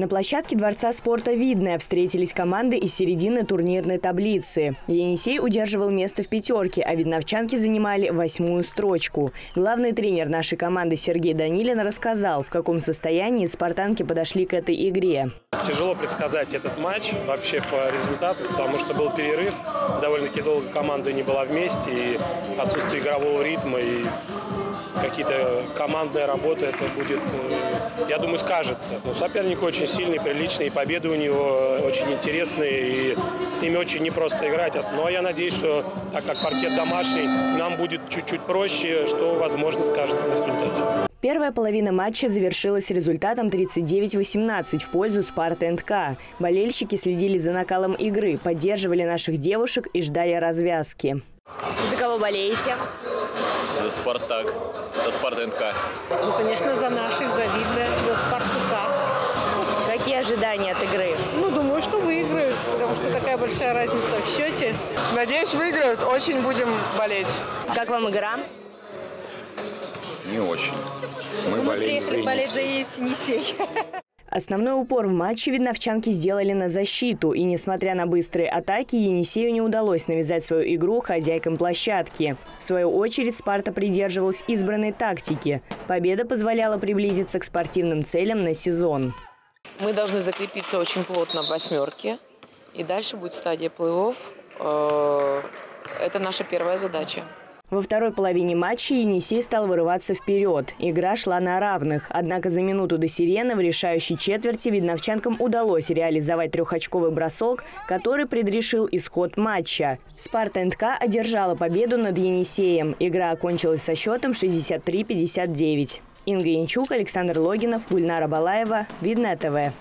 На площадке Дворца спорта «Видное» встретились команды из середины турнирной таблицы. Енисей удерживал место в пятерке, а видновчанки занимали восьмую строчку. Главный тренер нашей команды Сергей Данилин рассказал, в каком состоянии спартанки подошли к этой игре. Тяжело предсказать этот матч вообще по результату, потому что был перерыв, довольно-таки долго команда не была вместе, и отсутствие игрового ритма, и какие-то командная работа, это будет, э, я думаю, скажется. Но соперник очень сильный, приличный, и победы у него очень интересные, и с ними очень непросто играть. Но я надеюсь, что так как паркет домашний, нам будет чуть-чуть проще, что, возможно, скажется на результате. Первая половина матча завершилась результатом 39-18 в пользу «Спарта НК». Болельщики следили за накалом игры, поддерживали наших девушек и ждали развязки. За кого болеете? За «Спартак», за «Спарта НК». Ну, конечно, за наших, за Видное, за «Спартака». Какие ожидания от игры? Ну, думаю, что выиграют, потому что такая большая разница в счете. Надеюсь, выиграют. Очень будем болеть. Как вам игра? Не очень. Мы Мы болеем за приехали болеть за Енисей. Основной упор в матче видновчанки сделали на защиту. И несмотря на быстрые атаки, Енисею не удалось навязать свою игру хозяйкам площадки. В свою очередь «Спарта» придерживалась избранной тактики. Победа позволяла приблизиться к спортивным целям на сезон. Мы должны закрепиться очень плотно в восьмерке. И дальше будет стадия плей-офф. Э, Это наша первая задача. Во второй половине матча Енисей стал вырываться вперед. Игра шла на равных. Однако за минуту до сирены в решающей четверти видновчанкам удалось реализовать трехочковый бросок, который предрешил исход матча. «Спарта НК» одержала победу над Енисеем. Игра окончилась со счетом 63-59. Инга Янчук, Александр Логинов, Гульнара Балаева. Видное ТВ.